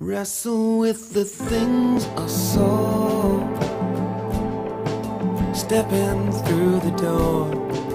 Wrestle with the things I saw. Stepping through the door.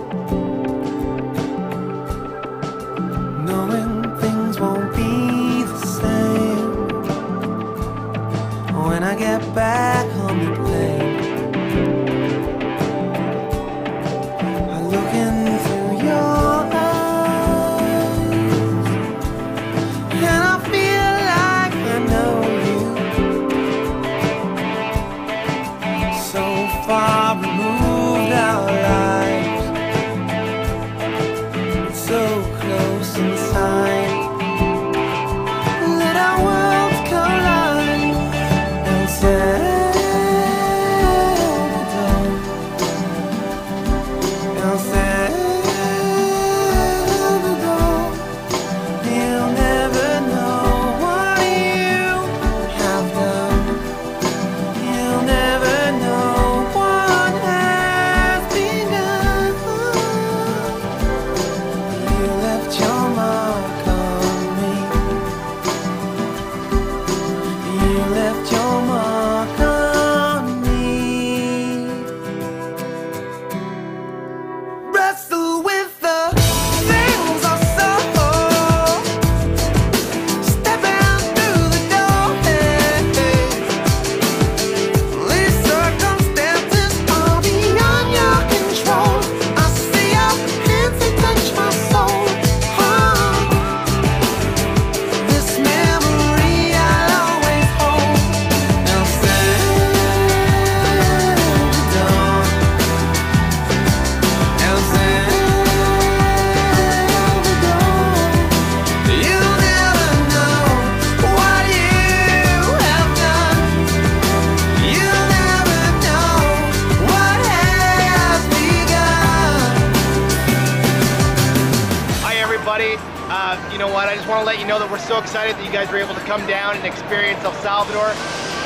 Know what? I just want to let you know that we're so excited that you guys were able to come down and experience El Salvador.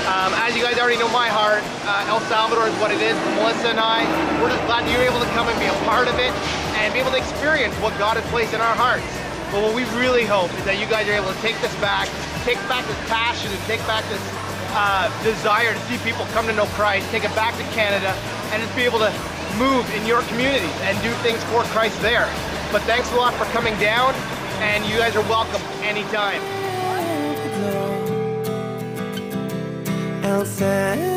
Um, as you guys already know my heart, uh, El Salvador is what it is. Melissa and I, we're just glad you were able to come and be a part of it and be able to experience what God has placed in our hearts. But what we really hope is that you guys are able to take this back, take back this passion and take back this uh, desire to see people come to know Christ, take it back to Canada, and just be able to move in your communities and do things for Christ there. But thanks a lot for coming down, and you guys are welcome anytime. Salvador.